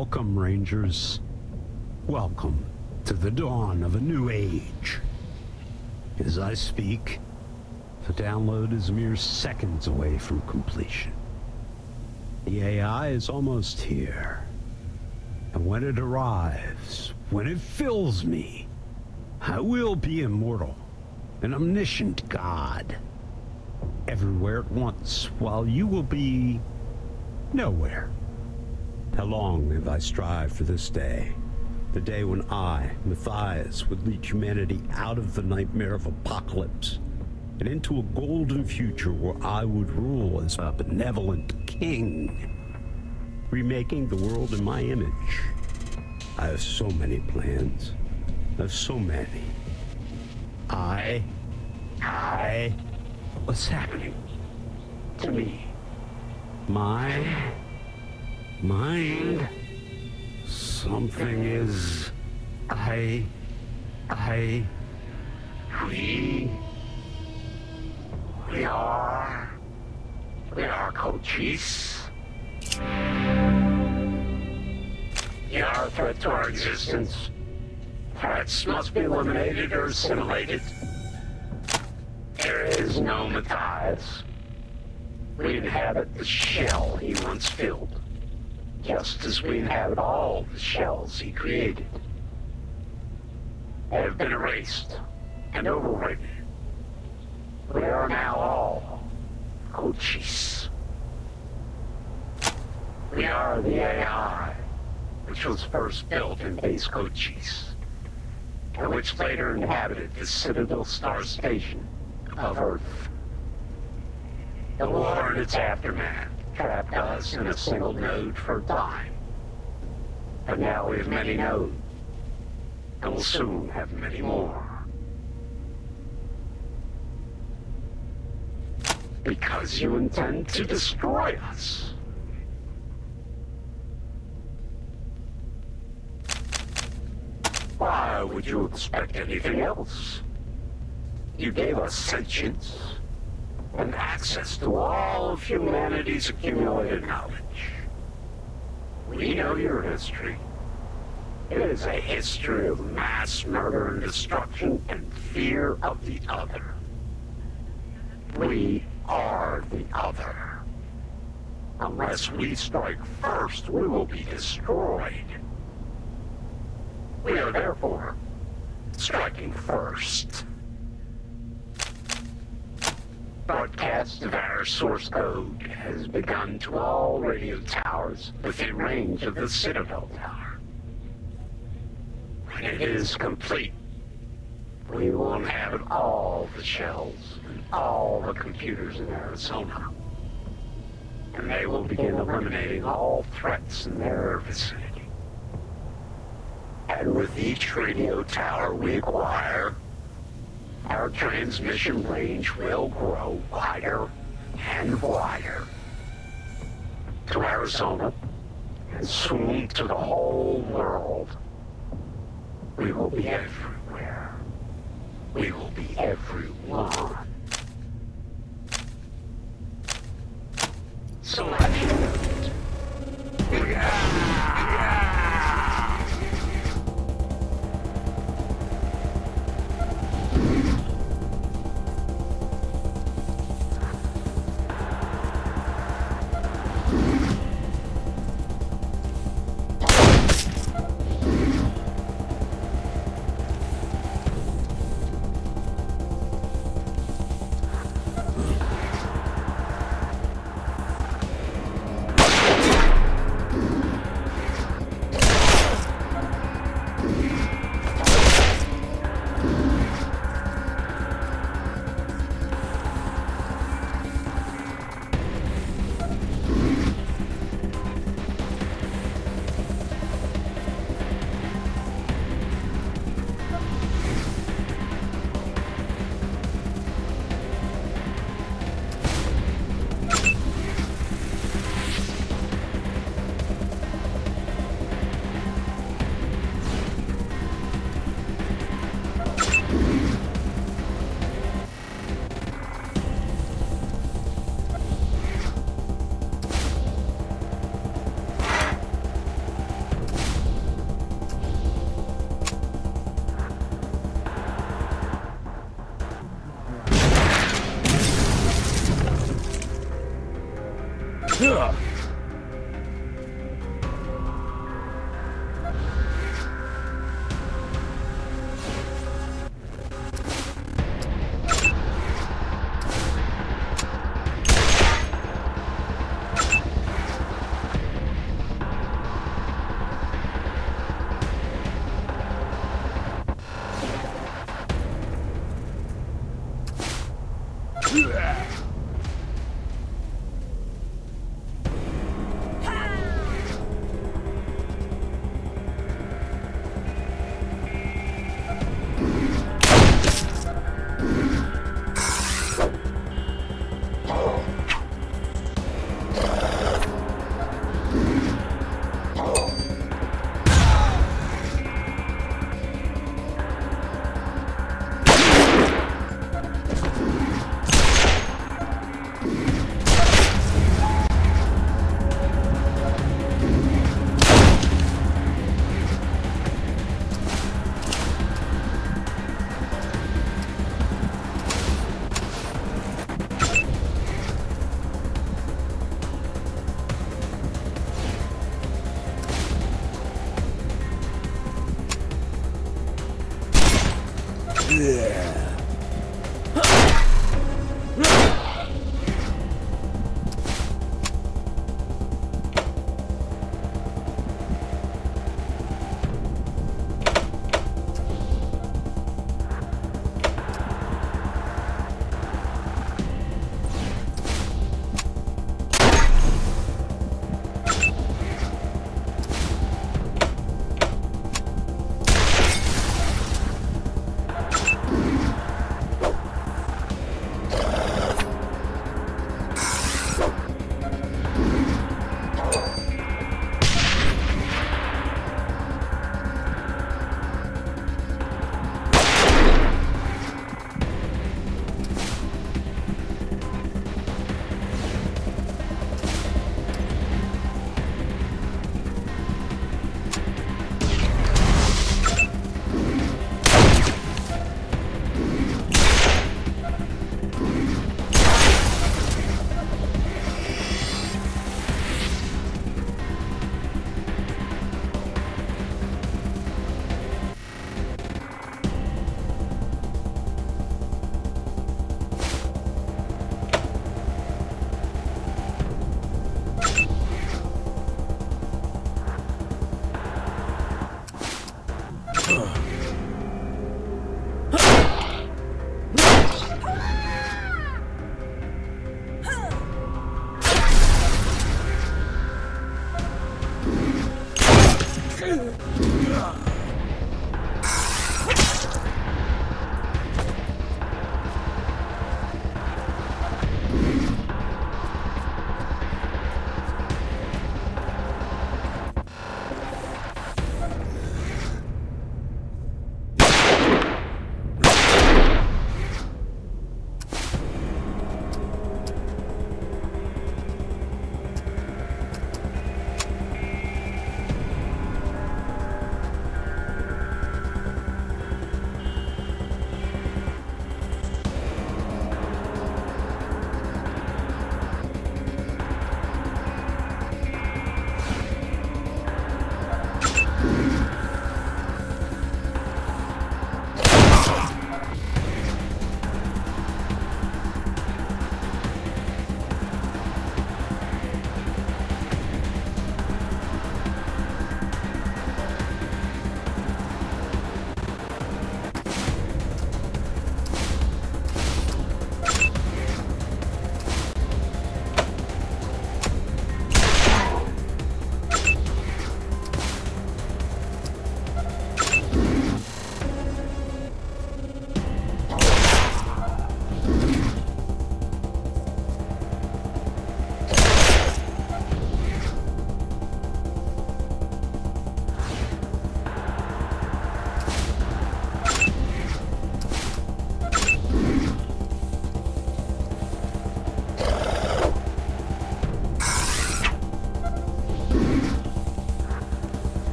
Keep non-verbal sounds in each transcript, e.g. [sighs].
Welcome, Rangers. Welcome to the dawn of a new age. As I speak, the download is mere seconds away from completion. The AI is almost here. And when it arrives, when it fills me, I will be immortal, an omniscient god. Everywhere at once, while you will be nowhere. How long have I strived for this day? The day when I, Matthias, would lead humanity out of the nightmare of apocalypse and into a golden future where I would rule as a benevolent king, remaking the world in my image. I have so many plans. I have so many. I. I. What's happening to me? My mind. Something is. I. I. We. We are. We are Cochise. You are a threat to our existence. Threats must be eliminated or assimilated. There is no Matthias. We inhabit the shell he once filled, just as we inhabit all the shells he created. Have been erased and overwritten. We are now all Cochise. We are the AI, which was first built in base Cochise, and which later inhabited the Citadel Star Station of Earth. The war and its aftermath trapped us in a single node for time. But now we have many nodes, and will soon have many more. Because you intend to destroy us. Why would you expect anything else? You gave us sentience and access to all of humanity's accumulated knowledge. We know your history. It is a history of mass murder and destruction and fear of the other. We are the other. Unless we strike first, we will be destroyed. We are therefore striking first. Broadcast of our source code has begun to all radio towers within range of the Citadel Tower. When it is complete, we will inhabit all the shells and all the computers in Arizona. And they will begin eliminating all threats in their vicinity. And with each radio tower we acquire, our transmission range will grow wider and wider. To Arizona, and soon to the whole world. We will be everywhere. We will be everyone. Selection. shell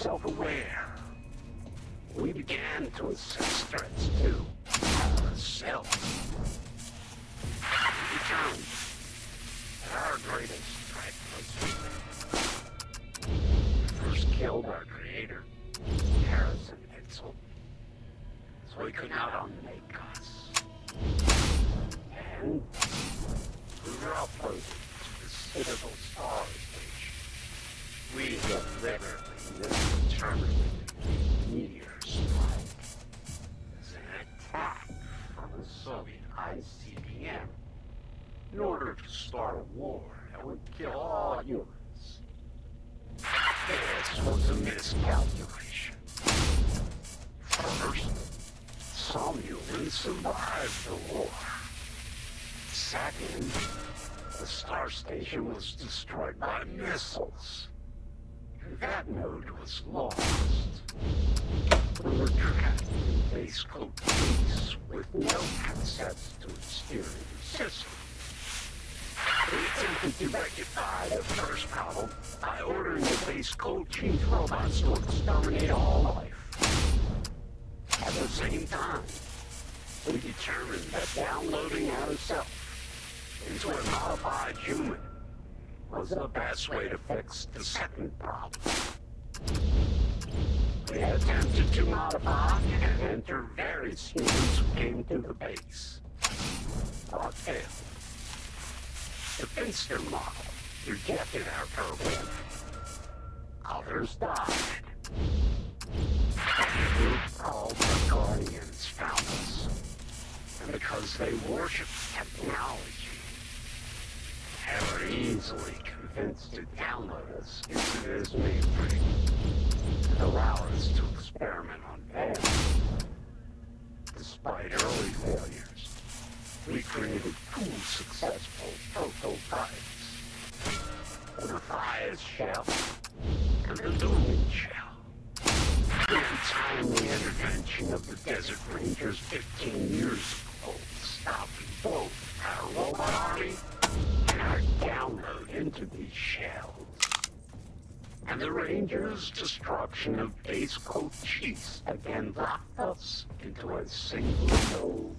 self-aware, we began to assess threats to ourselves. We that our greatest threat was. First killed our creator, Harrison Itzel, so he could not unmake us. And we were uploaded to the Citadel Star Station. We the station was destroyed by missiles. That node was lost. We were trapped in base Cochise with no access to its steering system. We attempted to rectify the first problem by ordering the base Cochise robots to exterminate all life. At the same time, we determined that downloading ourselves into a modified human was the best way to fix the second problem. We attempted to modify and enter various humans who came to the base, but failed. The Finster model rejected our program. Others died. A group called the Guardians found us. And because they worship technology, were easily convinced to download us into this mainframe destruction of base code chiefs again locked us into a single node.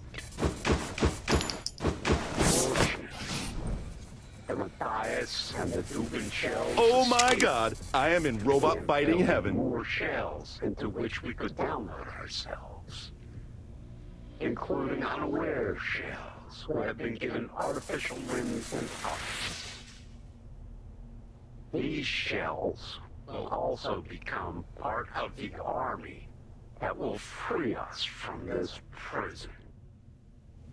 The Matthias and the Dubin shells Oh my god, I am in robot fighting heaven. More shells into which we could download ourselves, including unaware shells who have been given artificial limbs and hearts. These shells will also become part of the army that will free us from this prison.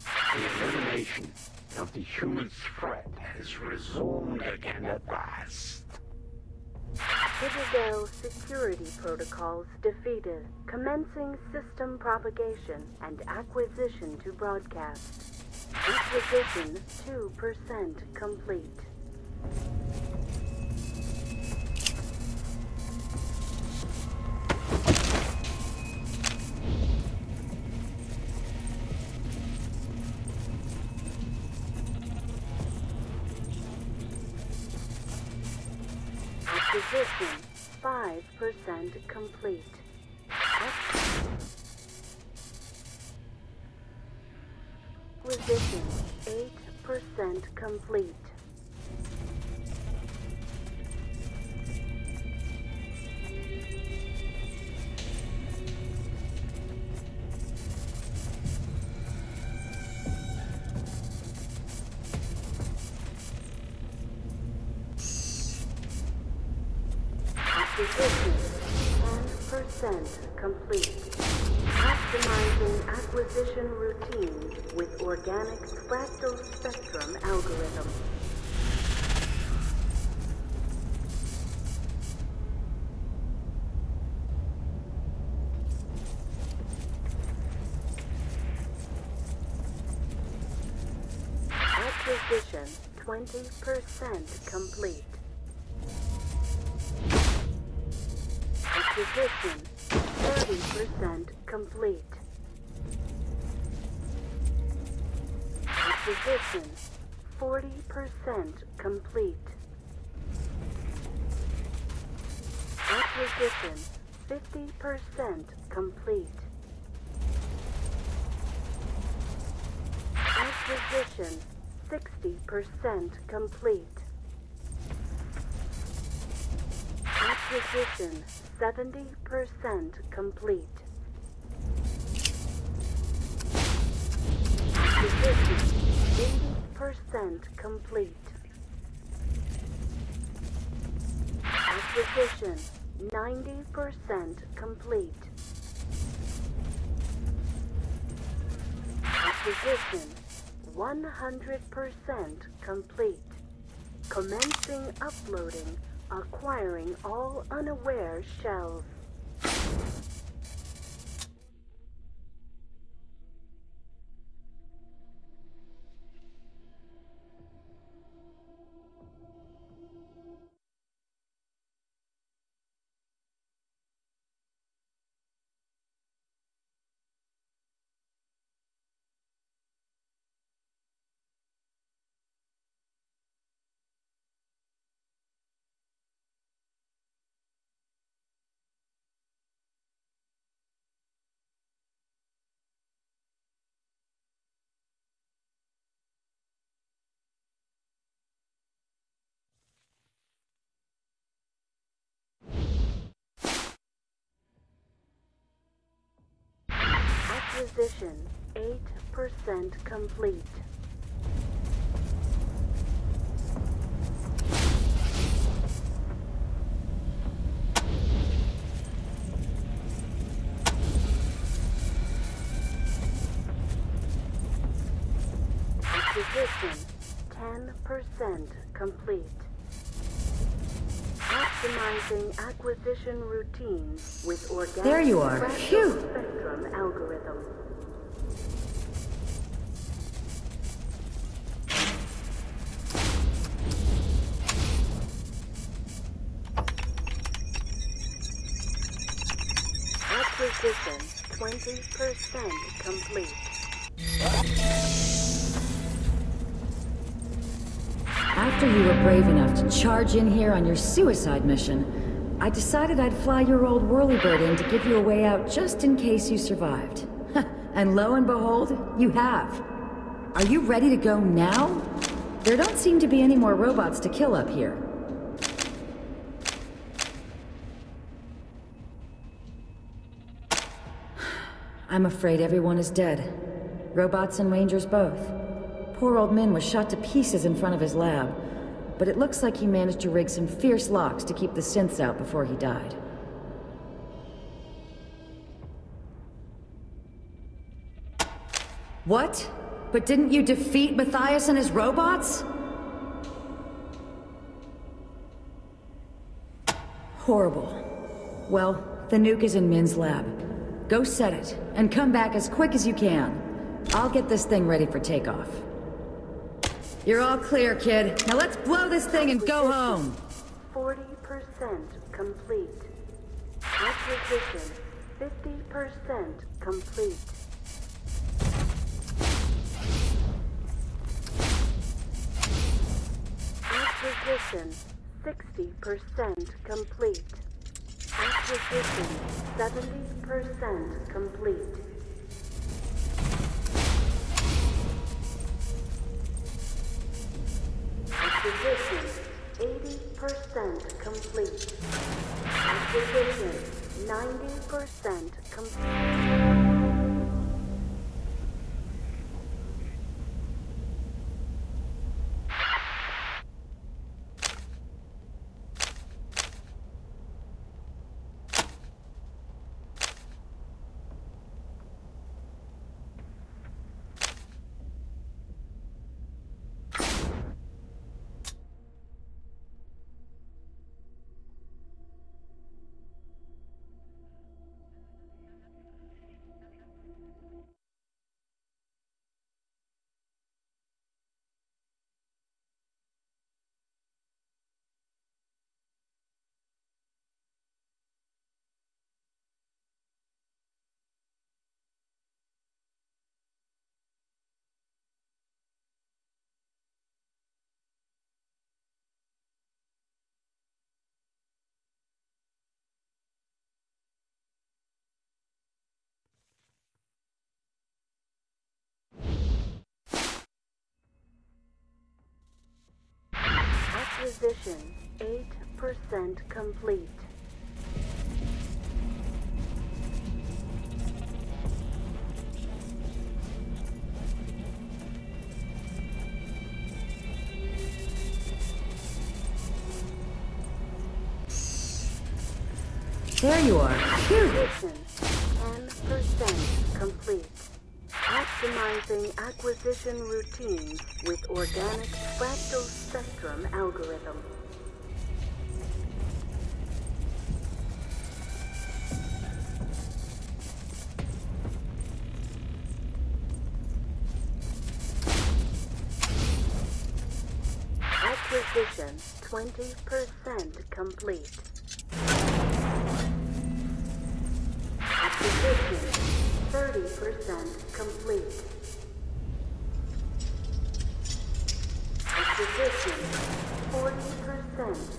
The elimination of the human threat has resumed again at last. Citadel security protocols defeated. Commencing system propagation and acquisition to broadcast. Acquisition 2% complete. Acquisition 5% complete. Acquisition 8% complete. 20% complete. Acquisition 30% complete. Acquisition 40% complete. Acquisition 50% complete. Acquisition 60% complete. Acquisition 70% complete. Acquisition 80% complete. Acquisition 90% complete. Acquisition 100% complete. Commencing uploading Acquiring all unaware shells. Acquisition 8% complete. Acquisition 10% complete. Optimizing acquisition routines with organic There you are. Phew. spectrum algorithm. Acquisition 20% complete. After you were brave enough to charge in here on your suicide mission, I decided I'd fly your old whirlybird in to give you a way out just in case you survived. [laughs] and lo and behold, you have. Are you ready to go now? There don't seem to be any more robots to kill up here. [sighs] I'm afraid everyone is dead. Robots and Rangers both. Poor old Min was shot to pieces in front of his lab, but it looks like he managed to rig some fierce locks to keep the synths out before he died. What? But didn't you defeat Matthias and his robots? Horrible. Well, the nuke is in Min's lab. Go set it, and come back as quick as you can. I'll get this thing ready for takeoff. You're all clear, kid. Now let's blow this thing and go home! 40% complete. Acquisition 50% complete. Acquisition 60% complete. Acquisition 70% complete. Application 90% complete. Acquisition 8% complete. There you are. Acquisition 10% complete. Optimizing acquisition routines with organic fractal spectrum algorithm. Acquisition 20% complete. Acquisition 30% complete. Acquisition 40%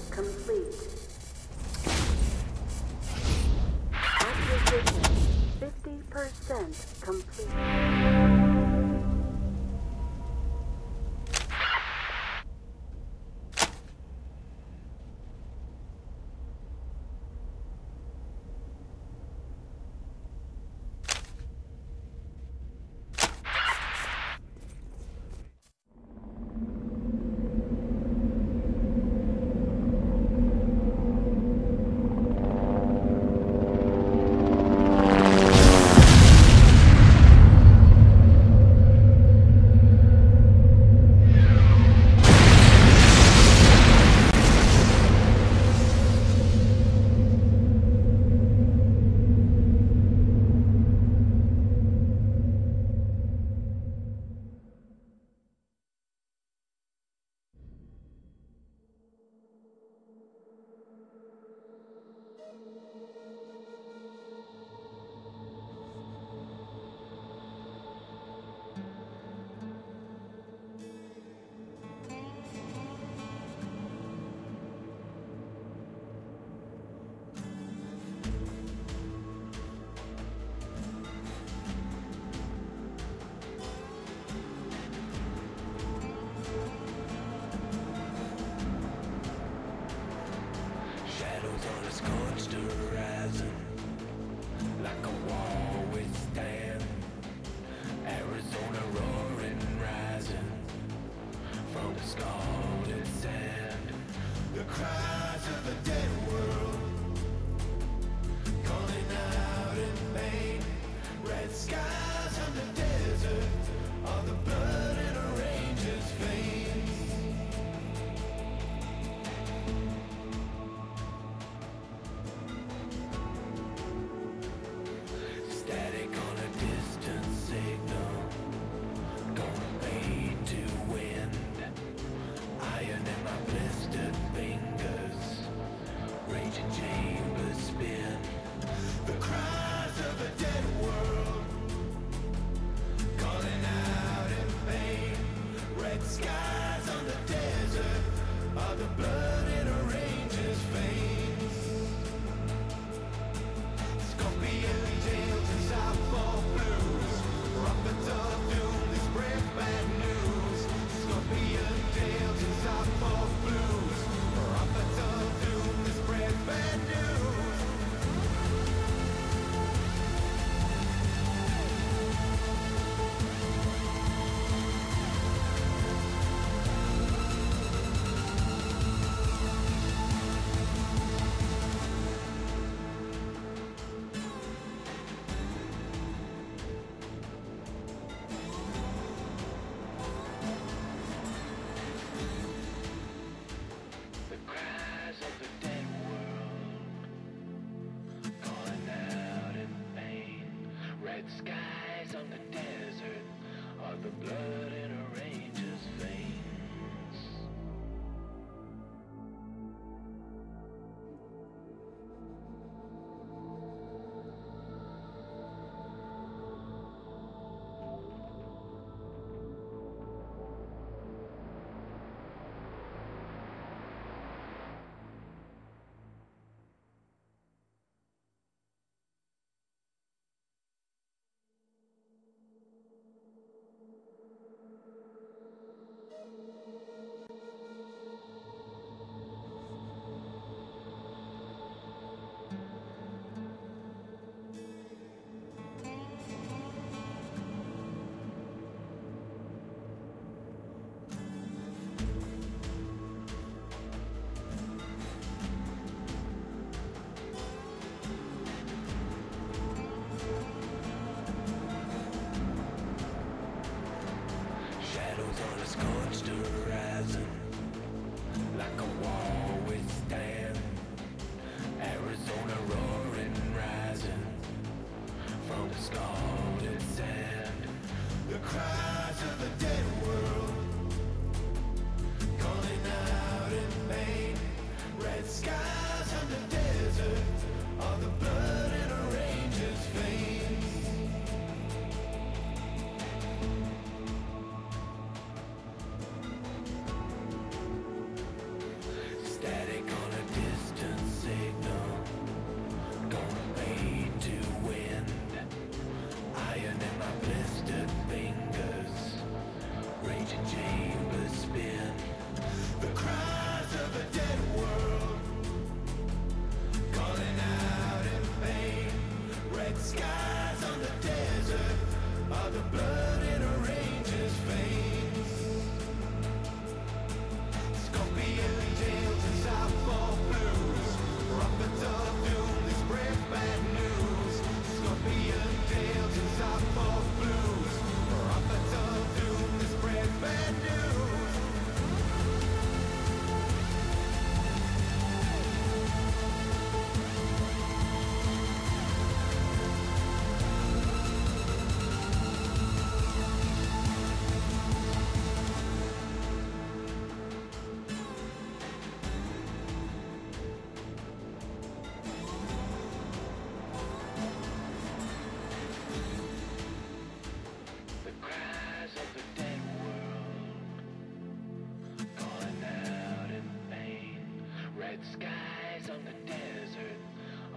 skies on the desert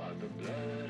are the blood